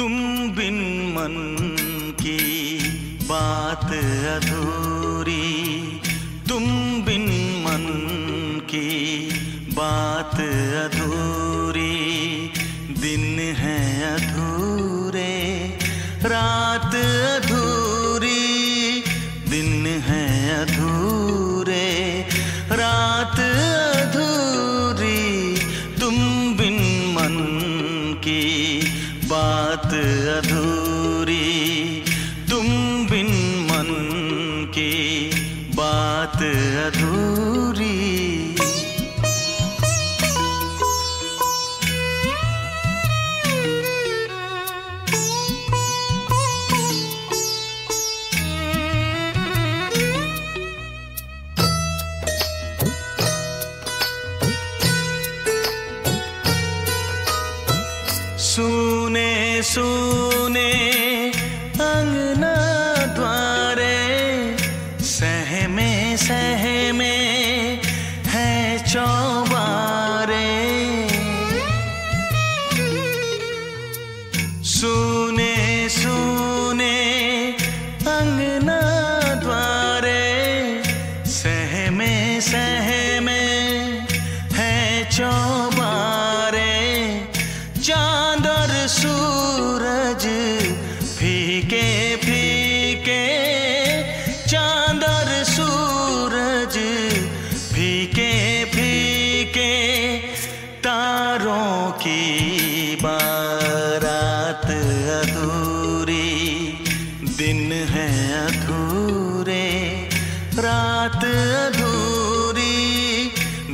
मन की बात अधूरी। तुम बिन मन की बात अधूरी। दिन है अधूरे, रात अधूरी। दिन है अधूरे। बात अधूरी सुने। अंगना द्वारे सहमे सहमे है चौबारे। सुने दिन है अधूरे, रात अधूरी।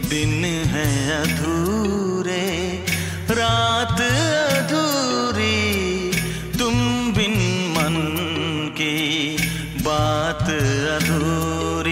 दिन है अधूरे, रात अधूरी। तुम बिन मन की बात अधूरी।